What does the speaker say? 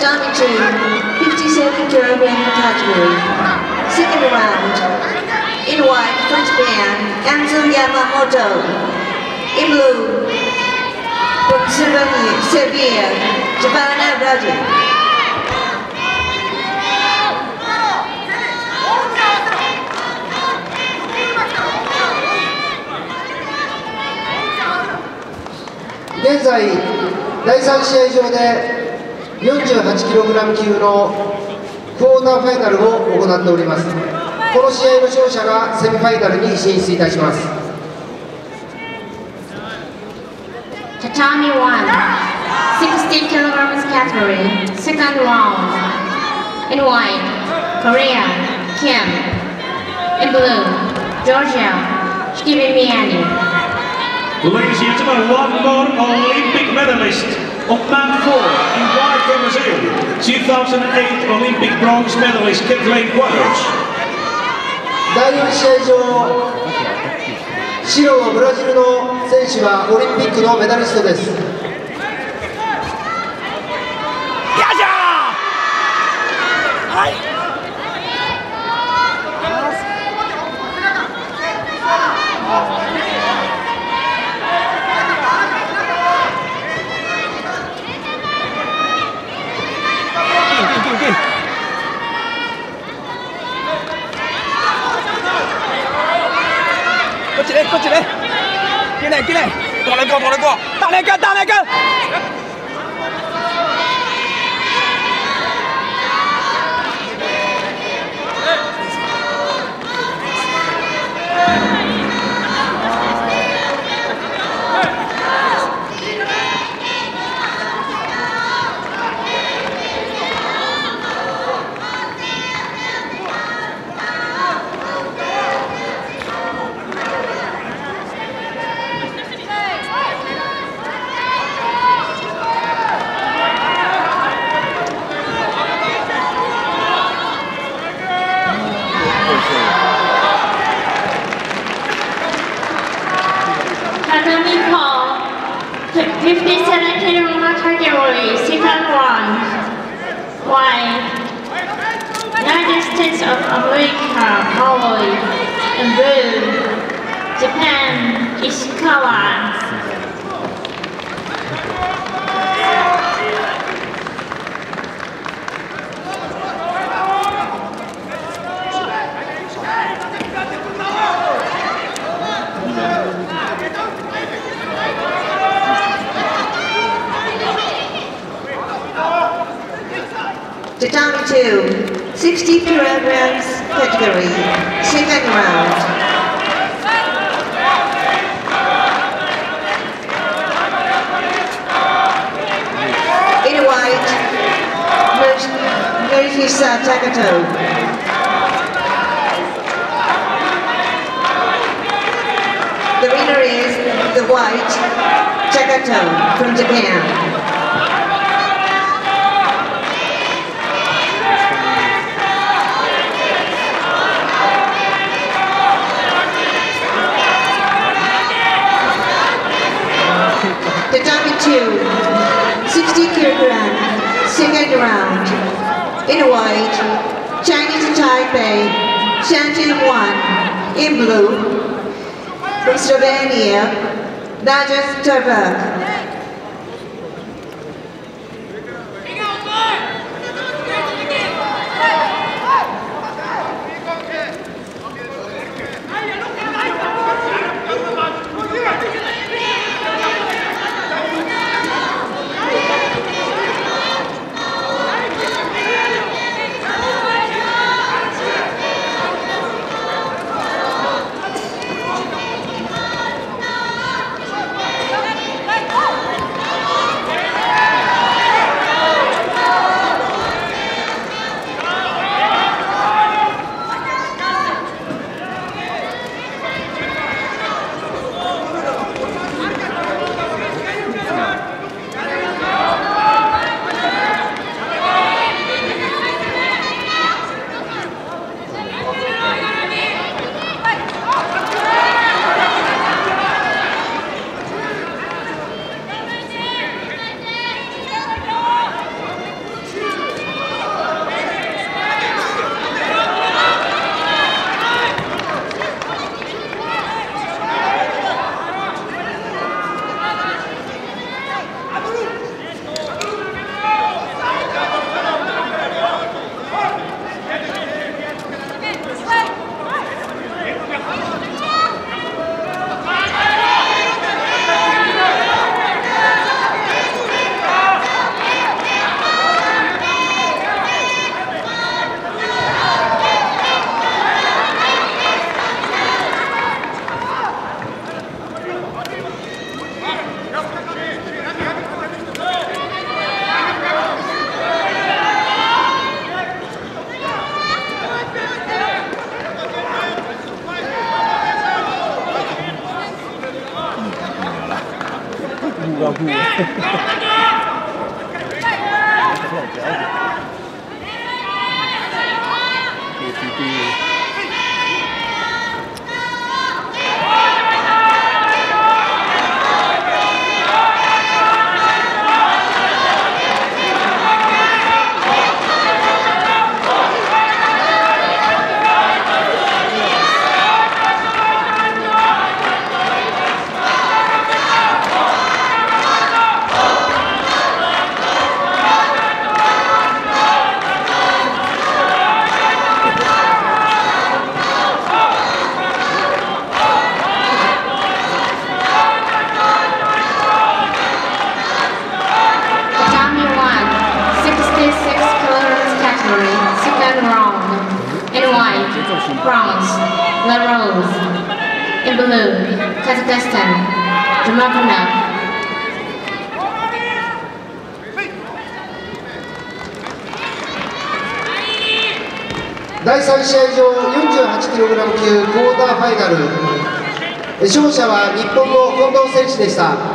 Tatami 2, 57 kilogram category. Second round. In white, from Japan, Anzu Yamamoto. In blue, from Slovenia, Serbia, Giovanna Rajic. 現在第3試合場で 48kg 級のクォーターファイナルを行っております。この試合の勝者がセミファイナルに進出いたします。Korea, Kim, in blue, Georgia, Shikimi Miyani. Ladies and gentlemen, one more Olympic medalist of man four in white from Brazil, 2008 Olympic bronze medalist Kathleen Quadros. 第4試合場白のブラジルの選手はオリンピックのメダリストです快起来ะ来ล็กกิน来，过ไรกินอ white United States of America Hawaii. In blue Japan Ishikawa 2, 60 kilograms category, second round. In white, Naohisa Takato. The winner is the white Takato from Japan. Tatami 2, 60 kilogram, second round. In white, Chinese Taipei, Shantin 1. In blue, from Slovenia, Najas Turbak. know who. if you do. Bronze, La Rose. In blue, Kazakhstan, Jamakanov. 第3試合場 48kg 級クォーターファイナル勝者は日本の近藤選手でした